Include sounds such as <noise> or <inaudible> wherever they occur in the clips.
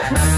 Yeah. <laughs>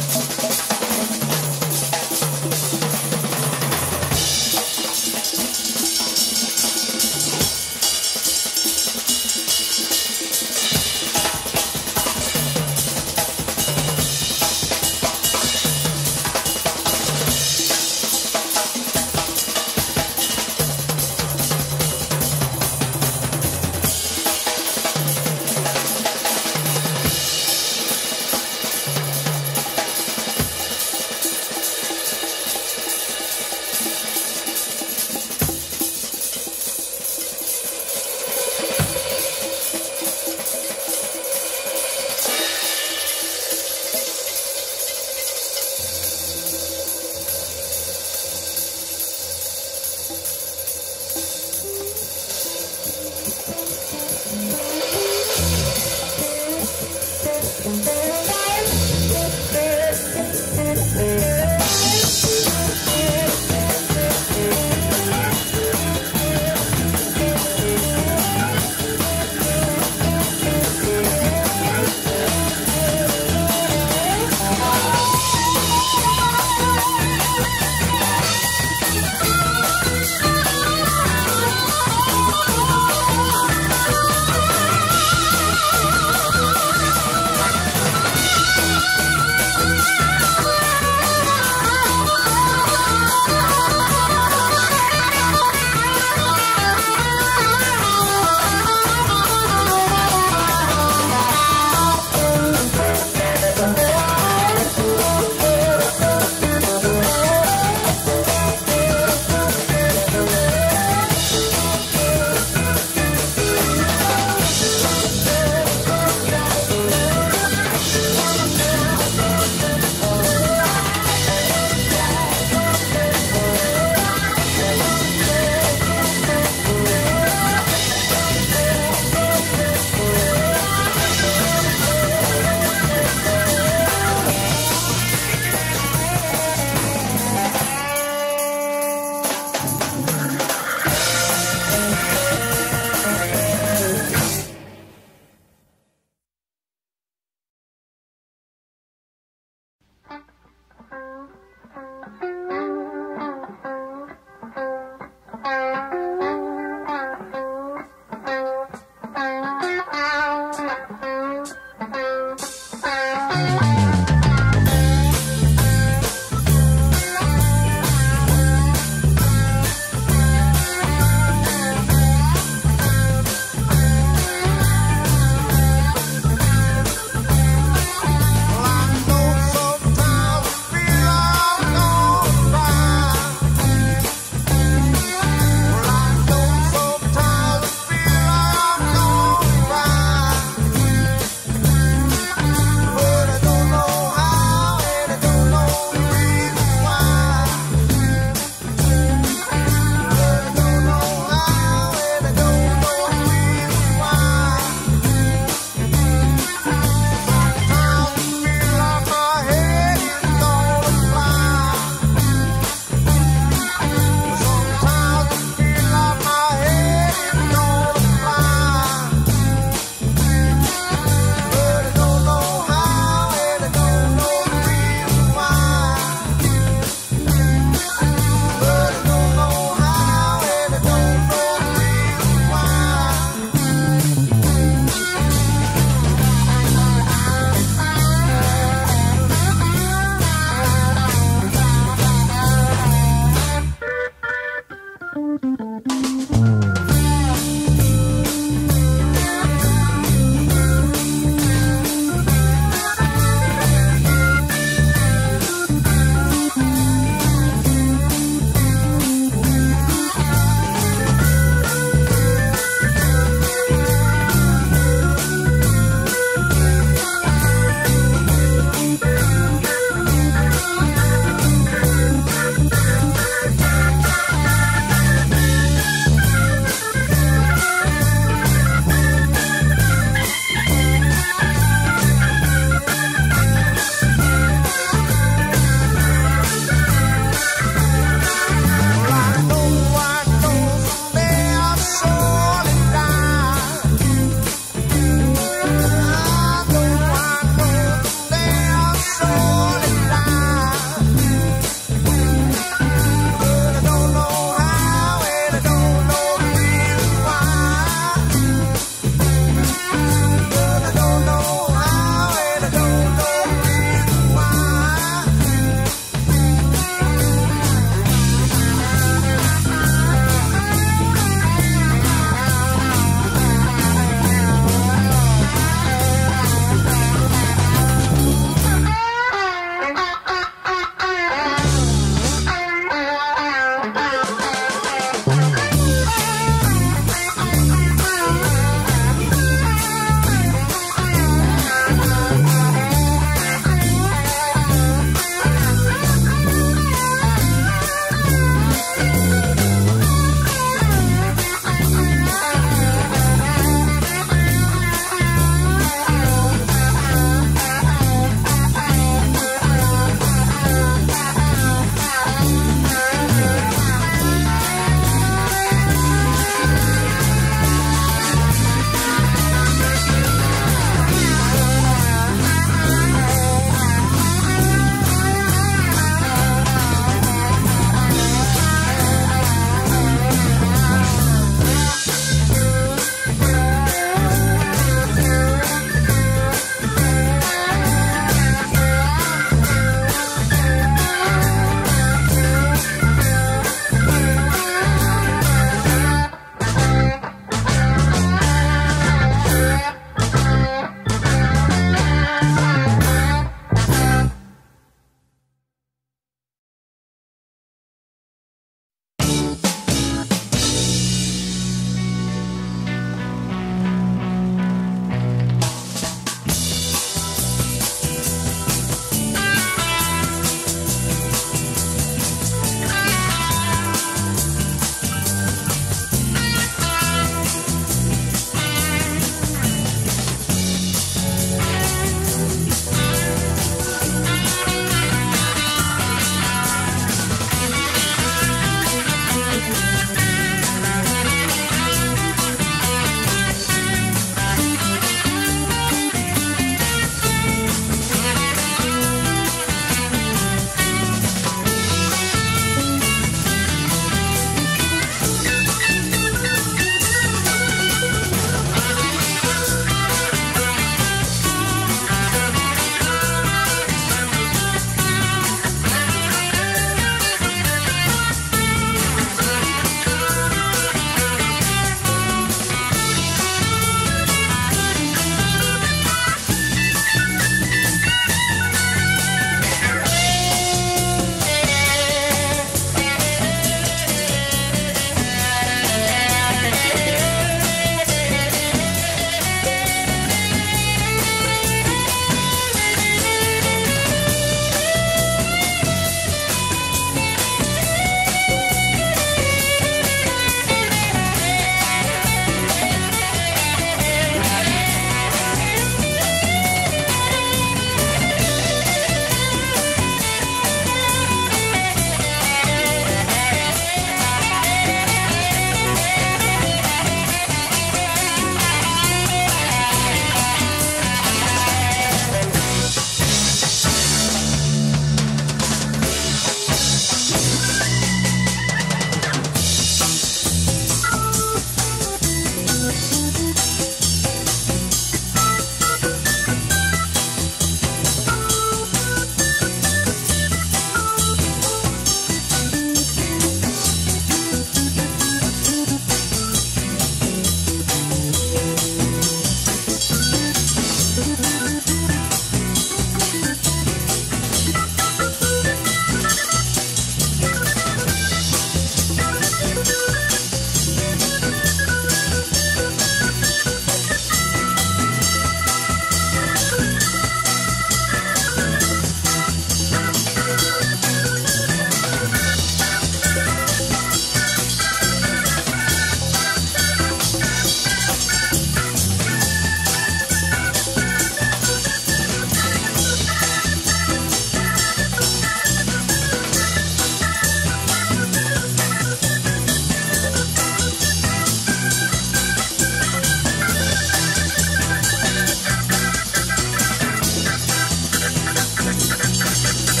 頑張って!